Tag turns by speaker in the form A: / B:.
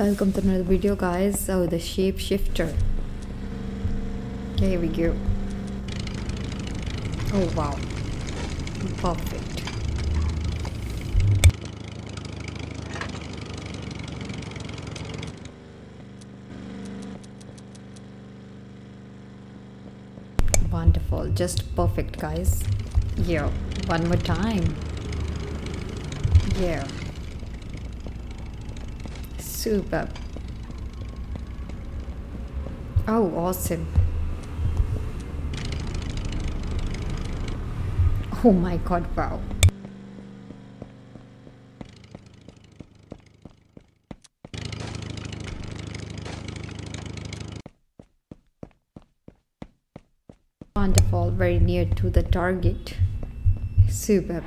A: welcome to another video guys. So the shapeshifter. Here we go. Oh wow. Perfect. Wonderful. Just perfect guys. Yeah one more time. Yeah super oh awesome. Oh my god wow. Wonderful very near to the target. Super